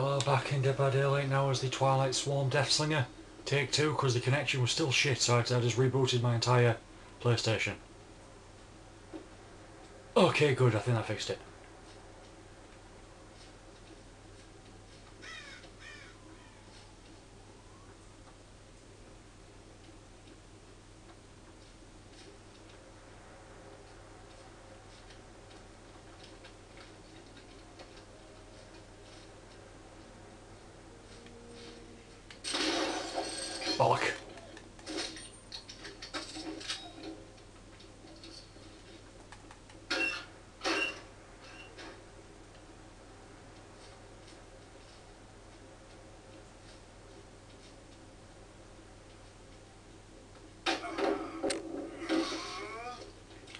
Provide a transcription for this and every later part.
Hello, back in Dead by Daylight now as the Twilight Swarm Deathslinger. Take two, because the connection was still shit, so I I just rebooted my entire PlayStation. Okay, good, I think I fixed it.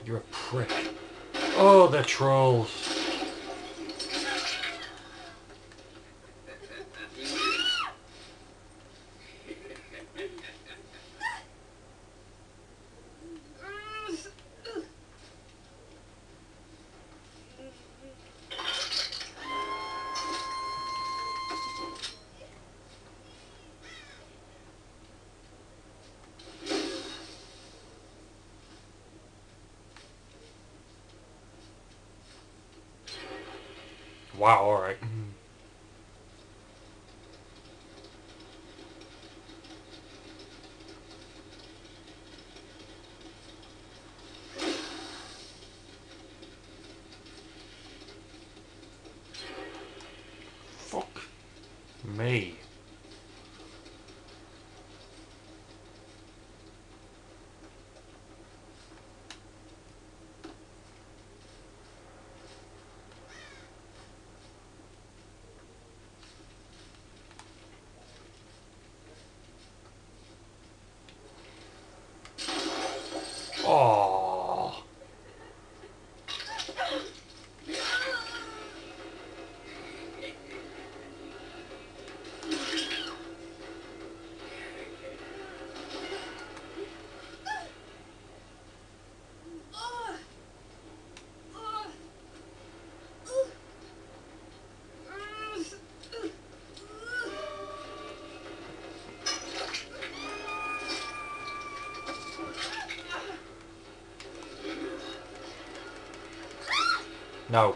You're a prick. Oh, the trolls. Wow, alright. Fuck me. Oh. No.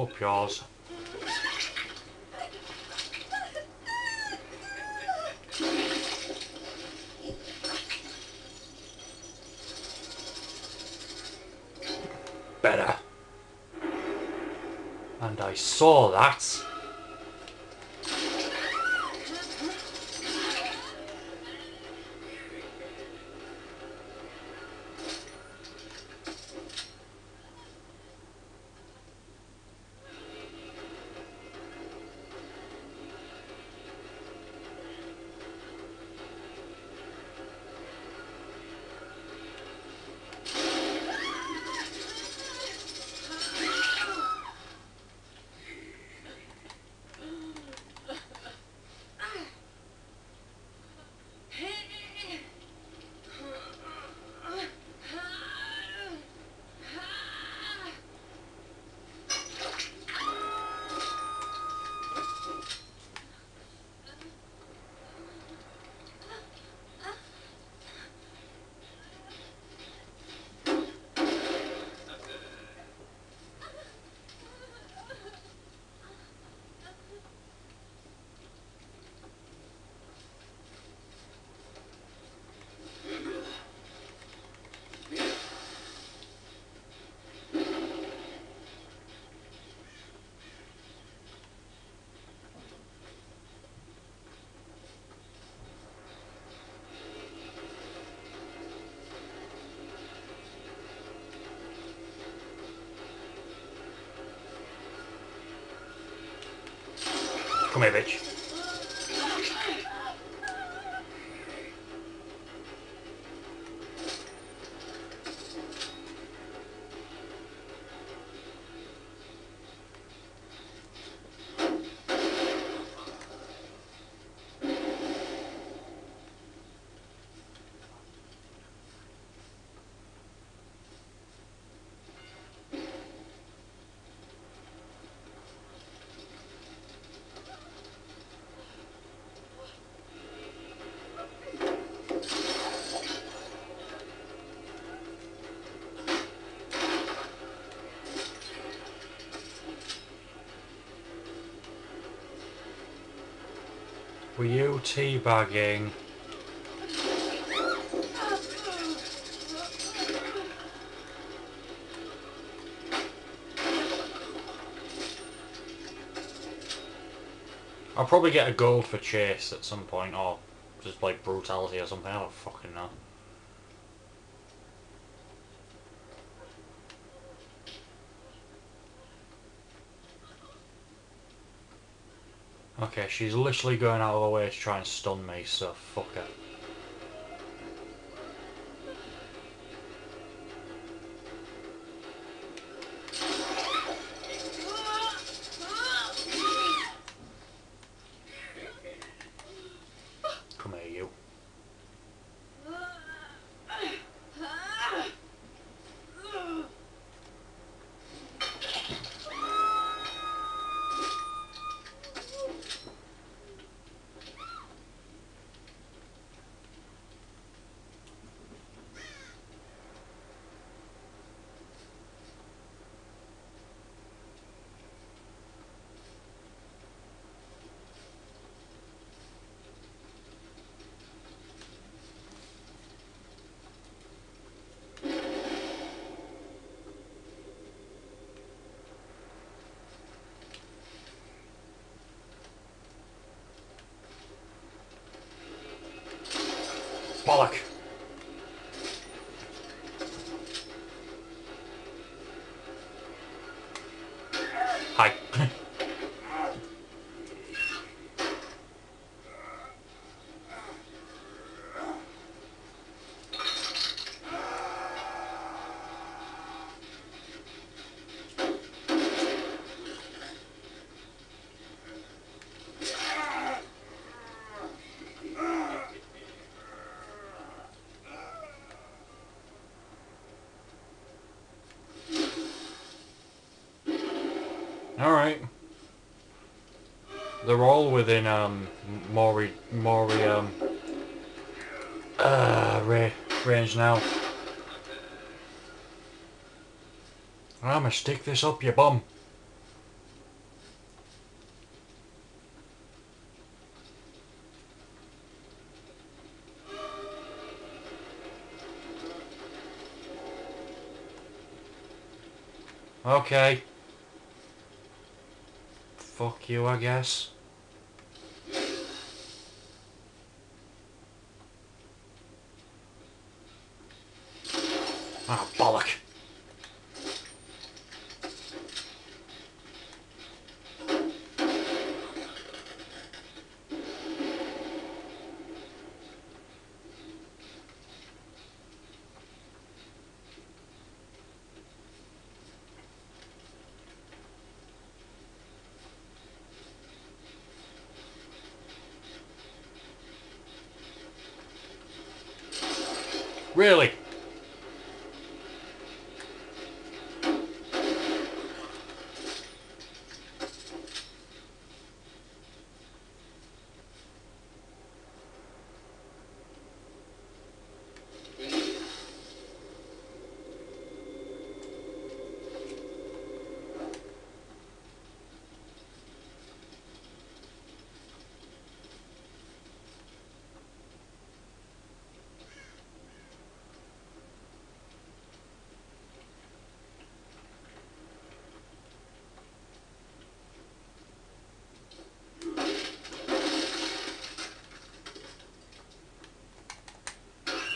Up yours. Better. And I saw that. Come mee. Were you teabagging? I'll probably get a gold for chase at some point, or just like brutality or something, I don't fucking know. Okay, she's literally going out of her way to try and stun me, so fuck her. Bollock! Alright. They're all within, um, Mori, Mori, um, uh, ra range now. I'ma stick this up your bum. Okay. Fuck you, I guess. Ah, bollock. Really?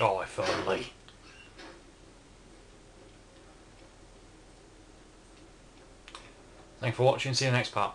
Oh, if only. Thanks for watching, see you next part.